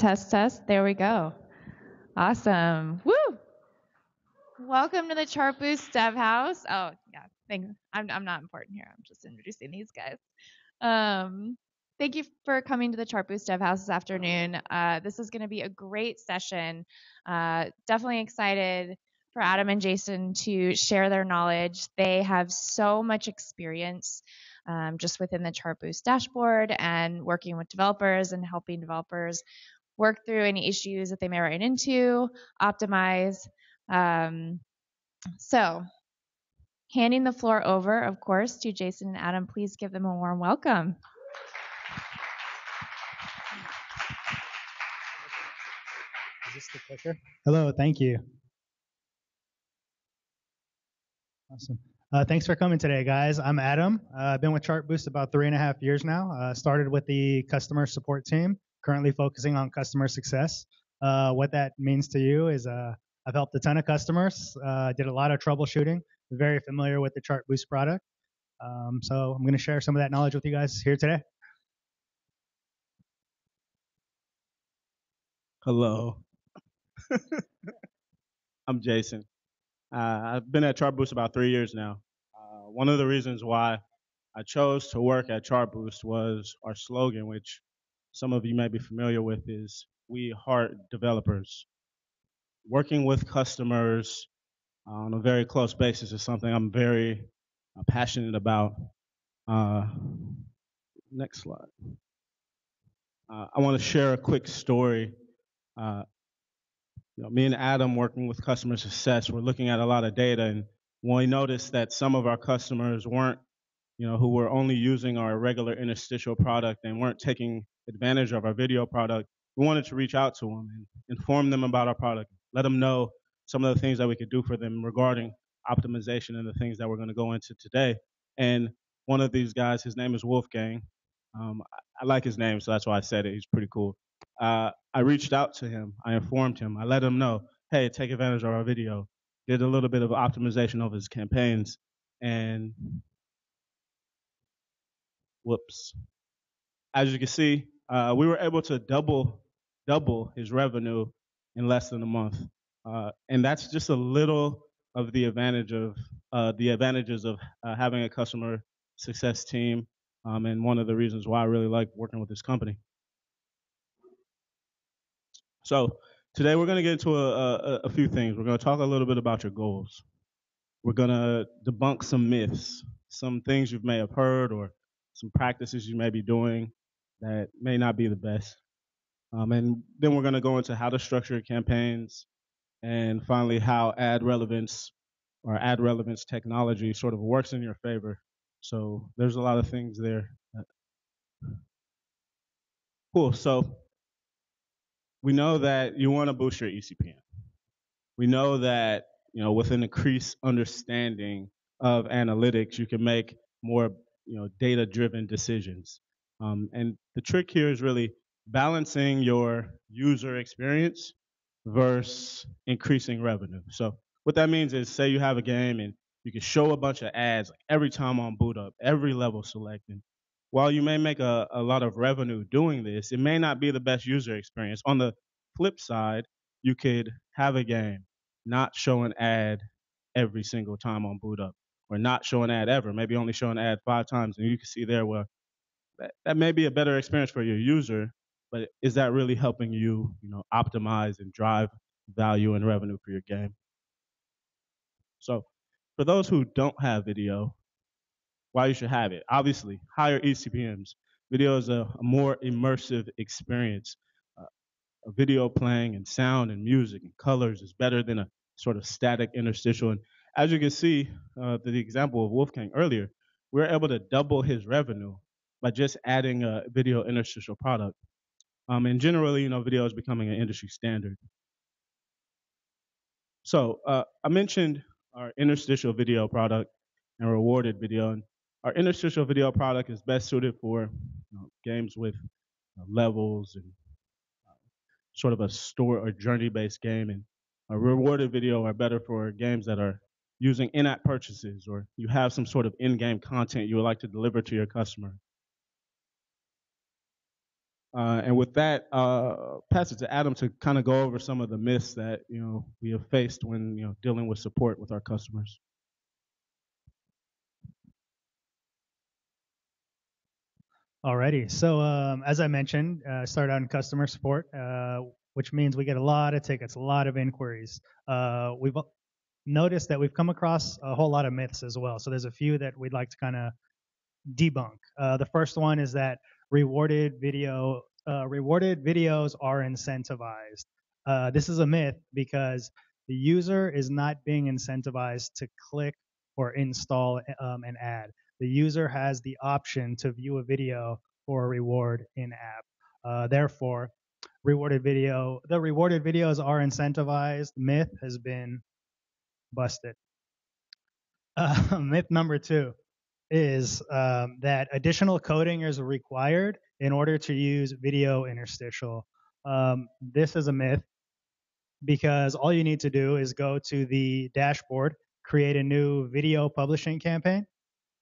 Test, test. There we go. Awesome. Woo! Welcome to the Chartboost Dev House. Oh, yeah. Thanks. I'm, I'm not important here. I'm just introducing these guys. Um, thank you for coming to the Chartboost Dev House this afternoon. Uh, this is going to be a great session. Uh, definitely excited for Adam and Jason to share their knowledge. They have so much experience um, just within the Chartboost dashboard and working with developers and helping developers work through any issues that they may run into, optimize. Um, so, handing the floor over, of course, to Jason and Adam, please give them a warm welcome. Is this the clicker? Hello, thank you. Awesome. Uh, thanks for coming today, guys. I'm Adam. Uh, I've been with Chartboost about three and a half years now. Uh, started with the customer support team, currently focusing on customer success. Uh, what that means to you is uh, I've helped a ton of customers, uh, did a lot of troubleshooting, very familiar with the Chartboost product. Um, so I'm going to share some of that knowledge with you guys here today. Hello. I'm Jason. Uh, I've been at Chartboost about three years now. Uh, one of the reasons why I chose to work at Chartboost was our slogan, which some of you may be familiar with, is "We heart developers." Working with customers on a very close basis is something I'm very uh, passionate about. Uh, next slide. Uh, I want to share a quick story. Uh, you know, me and Adam working with customer success, we're looking at a lot of data, and when we noticed that some of our customers weren't, you know, who were only using our regular interstitial product and weren't taking advantage of our video product, we wanted to reach out to them and inform them about our product, let them know some of the things that we could do for them regarding optimization and the things that we're going to go into today. And one of these guys, his name is Wolfgang. Um, I, like his name, so that's why I said it. He's pretty cool uh, I reached out to him. I informed him. I let him know, hey, take advantage of our video. Did a little bit of optimization of his campaigns, and whoops. As you can see, uh, we were able to double double his revenue in less than a month, uh, and that's just a little of the advantage of uh, the advantages of uh, having a customer success team, um, and one of the reasons why I really like working with this company. So today we're going to get into a, a, a few things. We're going to talk a little bit about your goals. We're going to debunk some myths, some things you may have heard, or some practices you may be doing that may not be the best. Um, and then we're going to go into how to structure campaigns, and finally how ad relevance or ad relevance technology sort of works in your favor. So there's a lot of things there. Cool. So we know that you want to boost your eCPM. We know that you know with an increased understanding of analytics, you can make more you know data-driven decisions. Um, and the trick here is really balancing your user experience versus increasing revenue. So what that means is, say you have a game and you can show a bunch of ads every time on boot up, every level selecting, while you may make a, a lot of revenue doing this, it may not be the best user experience. On the flip side, you could have a game, not show an ad every single time on boot up, or not show an ad ever, maybe only show an ad five times, and you can see there where that, that may be a better experience for your user, but is that really helping you, you know, optimize and drive value and revenue for your game? So, for those who don't have video, why you should have it. Obviously, higher eCPMs. Video is a, a more immersive experience. Uh, video playing and sound and music and colors is better than a sort of static interstitial. And as you can see, uh, the example of Wolfgang earlier, we are able to double his revenue by just adding a video interstitial product. Um, and generally, you know, video is becoming an industry standard. So uh, I mentioned our interstitial video product and rewarded video. And our interstitial video product is best suited for you know, games with uh, levels and uh, sort of a store or journey-based game, and a rewarded video are better for games that are using in-app purchases or you have some sort of in-game content you would like to deliver to your customer. Uh, and with that, uh, pass it to Adam to kind of go over some of the myths that you know we have faced when you know dealing with support with our customers. Alrighty. So um, as I mentioned, uh, started out in customer support, uh, which means we get a lot of tickets, a lot of inquiries. Uh, we've noticed that we've come across a whole lot of myths as well. So there's a few that we'd like to kind of debunk. Uh, the first one is that rewarded video uh, rewarded videos are incentivized. Uh, this is a myth because the user is not being incentivized to click or install um, an ad the user has the option to view a video for a reward in app. Uh, therefore, rewarded video, the rewarded videos are incentivized. Myth has been busted. Uh, myth number two is um, that additional coding is required in order to use video interstitial. Um, this is a myth because all you need to do is go to the dashboard, create a new video publishing campaign,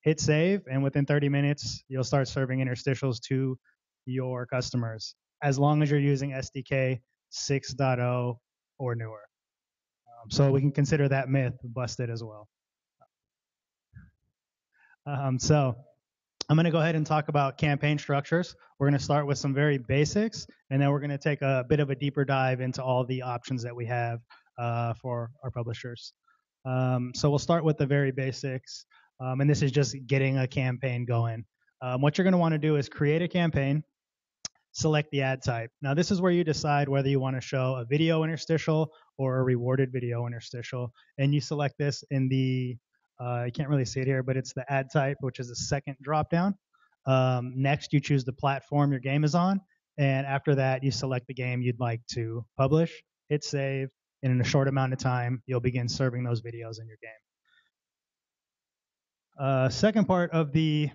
hit save, and within 30 minutes, you'll start serving interstitials to your customers, as long as you're using SDK 6.0 or newer. Um, so we can consider that myth busted as well. Um, so I'm going to go ahead and talk about campaign structures. We're going to start with some very basics, and then we're going to take a bit of a deeper dive into all the options that we have uh, for our publishers. Um, so we'll start with the very basics. Um, and this is just getting a campaign going. Um, what you're going to want to do is create a campaign, select the ad type. Now, this is where you decide whether you want to show a video interstitial or a rewarded video interstitial. And you select this in the, uh, you can't really see it here, but it's the ad type, which is the second dropdown. Um, next, you choose the platform your game is on. And after that, you select the game you'd like to publish, hit save, and in a short amount of time, you'll begin serving those videos in your game. Uh, second part of the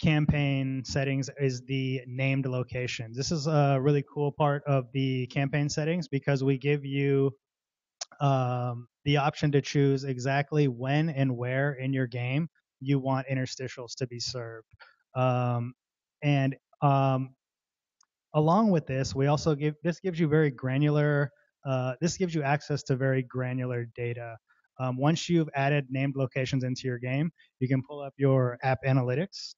campaign settings is the named locations. This is a really cool part of the campaign settings because we give you um, the option to choose exactly when and where in your game you want interstitials to be served. Um, and um, along with this, we also give this gives you very granular. Uh, this gives you access to very granular data. Um, once you've added named locations into your game, you can pull up your app analytics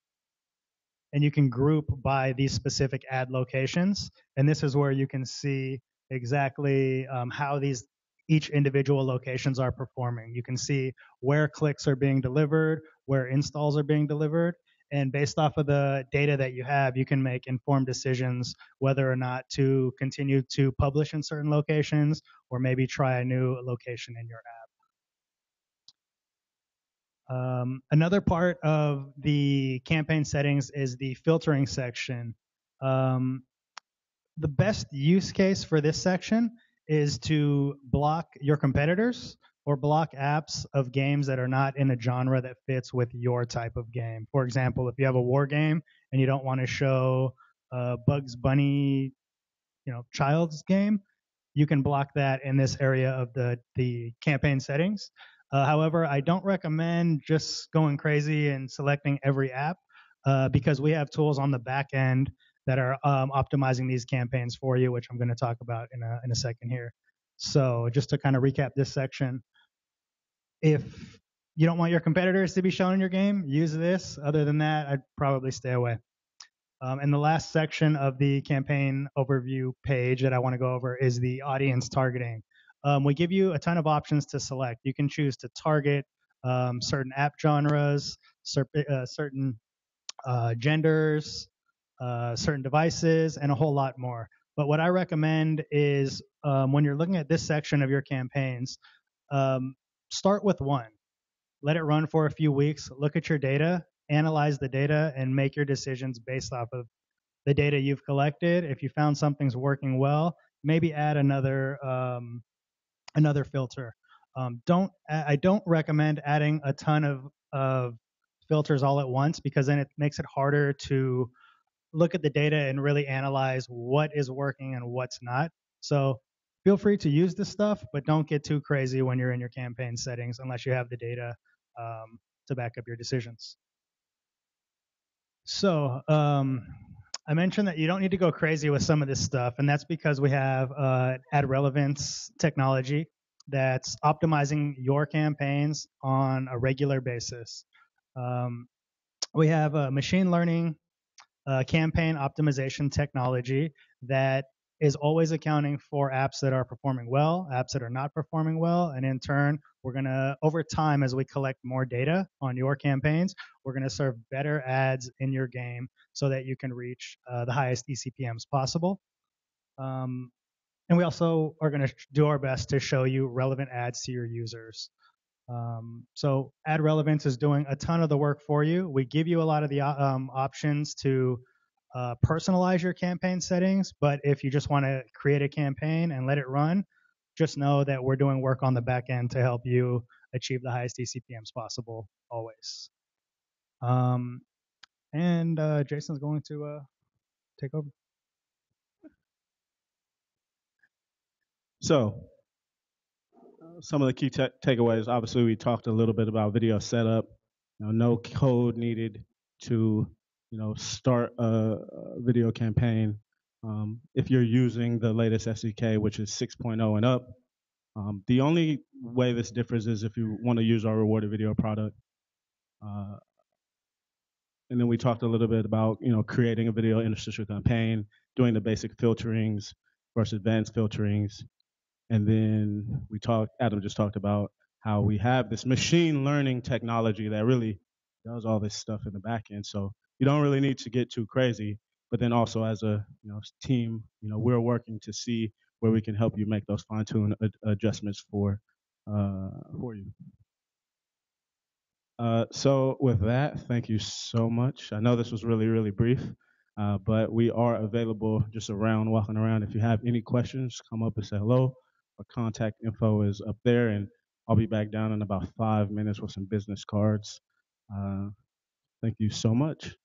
and you can group by these specific ad locations. And this is where you can see exactly um, how these each individual locations are performing. You can see where clicks are being delivered, where installs are being delivered, and based off of the data that you have, you can make informed decisions whether or not to continue to publish in certain locations or maybe try a new location in your app. Um, another part of the campaign settings is the filtering section. Um, the best use case for this section is to block your competitors or block apps of games that are not in a genre that fits with your type of game. For example, if you have a war game and you don't want to show Bugs Bunny, you know, child's game, you can block that in this area of the the campaign settings. Uh, however, I don't recommend just going crazy and selecting every app uh, because we have tools on the back end that are um, optimizing these campaigns for you, which I'm going to talk about in a, in a second here. So just to kind of recap this section, if you don't want your competitors to be shown in your game, use this. Other than that, I'd probably stay away. Um, and the last section of the campaign overview page that I want to go over is the audience targeting. Um, we give you a ton of options to select. You can choose to target um, certain app genres, cer- uh, certain uh, genders, uh, certain devices, and a whole lot more. But what I recommend is um, when you're looking at this section of your campaigns, um, start with one. Let it run for a few weeks. Look at your data, analyze the data, and make your decisions based off of the data you've collected. If you found something's working well, maybe add another um, another filter. Um, don't I don't recommend adding a ton of of filters all at once because then it makes it harder to look at the data and really analyze what is working and what's not. So feel free to use this stuff, but don't get too crazy when you're in your campaign settings unless you have the data um, to back up your decisions. So um, I mentioned that you don't need to go crazy with some of this stuff, and that's because we have uh, ad relevance technology that's optimizing your campaigns on a regular basis. Um, we have a machine learning uh, campaign optimization technology that is always accounting for apps that are performing well, apps that are not performing well, and in turn, we're going to, over time, as we collect more data on your campaigns, we're going to serve better ads in your game so that you can reach uh, the highest eCPMs possible. Um, and we also are going to do our best to show you relevant ads to your users. Um, so ad relevance is doing a ton of the work for you. We give you a lot of the um, options to uh, personalize your campaign settings, but if you just want to create a campaign and let it run, just know that we're doing work on the back end to help you achieve the highest eCPMs possible always. Um, and uh, Jason's going to uh, take over. So, some of the key ta- takeaways. Obviously, we talked a little bit about video setup. You know, no code needed to, you know, start a, video campaign. Um, if you're using the latest SDK, which is 6.0 and up, um, the only way this differs is if you want to use our rewarded video product. Uh, and then we talked a little bit about, you know, creating a video interstitial campaign, doing the basic filterings versus advanced filterings, and then we talked, Adam just talked about how we have this machine learning technology that really does all this stuff in the back end. So you don't really need to get too crazy. But then also as a you know team, you know we're working to see where we can help you make those fine tune ad- adjustments for uh, for you. Uh, so with that, thank you so much. I know this was really really brief. Uh, but we are available just around, walking around. If you have any questions, come up and say hello. Our contact info is up there, and I'll be back down in about five minutes with some business cards. Uh, thank you so much.